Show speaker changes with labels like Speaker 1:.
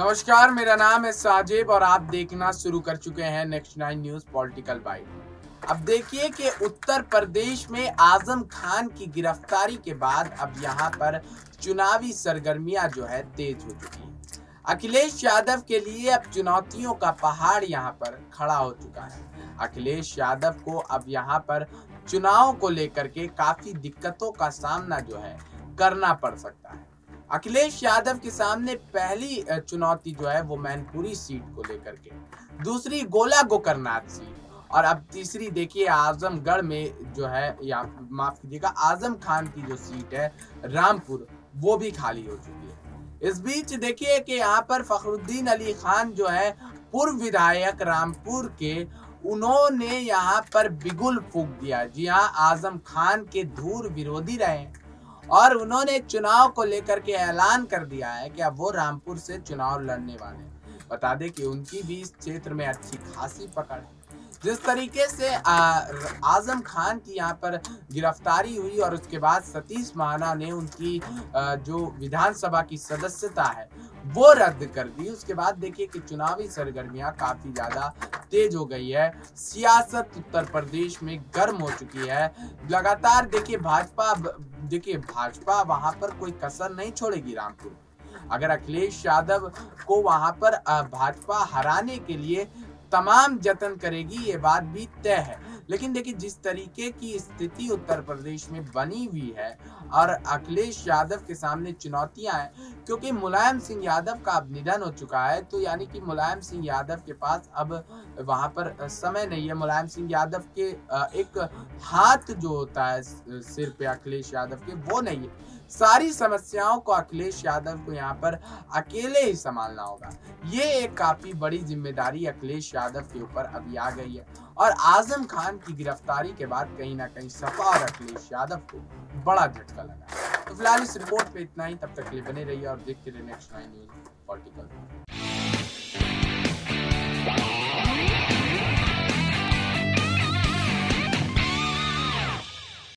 Speaker 1: नमस्कार, मेरा नाम है साजिब और आप देखना शुरू कर चुके हैं next nine news political byte अब देखिए कि उत्तर प्रदेश में आज़म खान की गिरफ्तारी के बाद अब यहाँ पर चुनावी सरगर्मियाँ जो है तेज हो चुकी है। अखिलेश यादव के लिए अब चुनौतियों का पहाड़ यहाँ पर खड़ा हो चुका है। अखिलेश यादव को अब यहाँ पर चुनाव को लेकर के काफ़ी दिक्कतों का सामना जो है करना पड़ सकता है। अखिलेश यादव के सामने पहली चुनौती जो है वो मैनपुरी सीट को लेकर के। दूसरी, गोला गोकरनाथ सीट और अब तीसरी, देखिए, आजमगढ़ में जो है, या माफ़ कीजिएगा, आज़म खान की जो सीट है, रामपुर, वो भी खाली हो चुकी है। इस बीच देखिए कि यहाँ पर फखरुद्दीन अली खान जो है, पूर्व विधायक रामपुर के, उन्होंने यहाँ पर बिगुल फूक दिया। जी हाँ आज़म खान के धूर विरोधी रहे और उन्होंने चुनाव को लेकर के ऐलान कर दिया है कि अब वो रामपुर से चुनाव लड़ने वाले हैं। बता दें कि उनकी भी इस क्षेत्र में अच्छी खासी पकड़ है। जिस तरीके से आज़म खान की यहाँ पर गिरफ्तारी हुई और उसके बाद सतीश महाना ने उनकी जो विधानसभा की सदस्यता है, वो रद्द कर दी। उसके बाद देखिए कि चुनावी सरगर्मियाँ काफ़ी ज़्यादा तेज हो गई है। सियासत उत्तर प्रदेश में गर्म हो चुकी है। लगातार देखिए भाजपा देखिए भाजपा वहाँ पर कोई कसर नहीं छोड़ेगी रामपुर। अगर अखिलेश यादव को वहाँ पर भाजपा हराने के लिए तमाम जतन करेगी ये बात भी तय है। लेकिन देखिए, जिस तरीके की स्थिति उत्तर प्रदेश में बनी हुई है और अखिलेश यादव के सामने चुनौतियाँ हैं, क्योंकि मुलायम सिंह यादव का अब निधन हो चुका है तो यानी कि मुलायम सिंह यादव के पास अब वहाँ पर समय नहीं है। मुलायम सिंह यादव के एक हाथ जो होता है सिर पे अखिलेश यादव के, वो नहीं है। सारी समस्याओं को अखिलेश यादव को यहाँ पर अकेले ही संभालना होगा। ये एक काफ़ी बड़ी ज़िम्मेदारी अखिलेश यादव के ऊपर अभी आ गई है। और आज़म खान की गिरफ्तारी के बाद कहीं ना कहीं सपा और अखिलेश यादव को बड़ा झटका लगा। तो फ़िलहाल इस रिपोर्ट पे इतना ही। तब तक के लिए बने रहिए और देखते रहिए नेक्स्ट नाइन न्यूज़ पॉलिटिकल